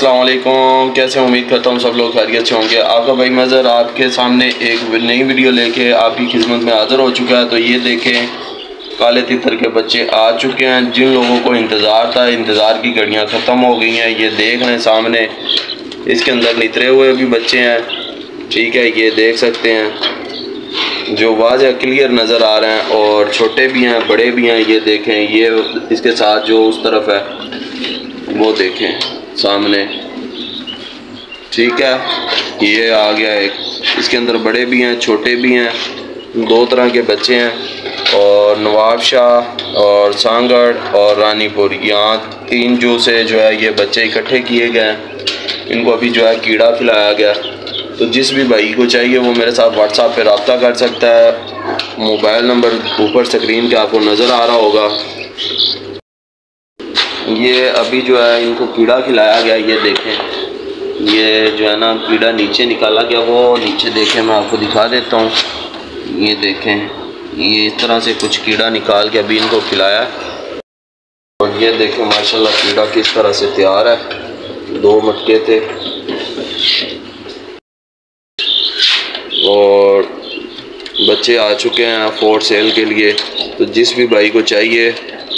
अस्सलाम वालेकुम कैसे उम्मीद करता हूँ सब लोग खैरियत से होंगे। आपका भाई, मज़र आपके सामने एक नई वीडियो लेके आपकी खिदमत में हाज़िर हो चुका है। तो ये देखें, काले तितर के बच्चे आ चुके हैं। जिन लोगों को इंतज़ार था, इंतज़ार की घड़ियाँ ख़त्म हो गई हैं। ये देख रहे हैं सामने, इसके अंदर नितरे हुए भी बच्चे हैं। ठीक है, ये देख सकते हैं। जो वाज क्लियर नज़र आ रहे हैं और छोटे भी हैं, बड़े भी हैं। ये देखें, ये इसके साथ जो उस तरफ़ है, वो देखें। सामने। ठीक है, ये आ गया एक। इसके अंदर बड़े भी हैं, छोटे भी हैं, दो तरह के बच्चे हैं, और नवाब शाह, और सांगड़, और रानीपुर। यहाँ तीन जू से जो है ये बच्चे इकट्ठे किए गए हैं। इनको अभी जो है कीड़ा खिलाया गया। तो जिस भी भाई को चाहिए, वो मेरे साथ व्हाट्सएप पे रबता कर सकता है। मोबाइल नंबर ऊपर स्क्रीन पे आपको नज़र आ रहा होगा। ये अभी जो है, इनको कीड़ा खिलाया गया, ये देखें। ये जो है ना, कीड़ा नीचे निकाला गया, वो नीचे देखें, मैं आपको दिखा देता हूँ। ये देखें, ये इस तरह से कुछ कीड़ा निकाल के अभी इनको खिलाया। और ये देखें, माशाल्लाह, कीड़ा किस तरह से तैयार है। दो मटके थे। और बच्चे आ चुके हैं फोर सेल के लिए तो जिस भी भाई को चाहिए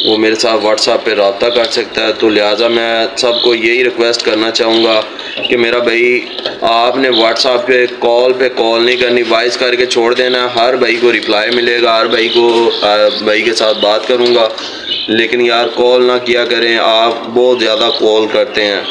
वो मेरे साथ व्हाट्सएप पे रबता कर सकता है। तो लिहाजा मैं सबको यही रिक्वेस्ट करना चाहूँगा कि मेरा भाई, आपने व्हाट्सएप पे कॉल पे कॉल नहीं करनी वॉइस करके छोड़ देना। हर भाई को रिप्लाई मिलेगा, हर भाई को भाई के साथ बात करूँगा। लेकिन यार कॉल ना किया करें, आप बहुत ज़्यादा कॉल करते हैं।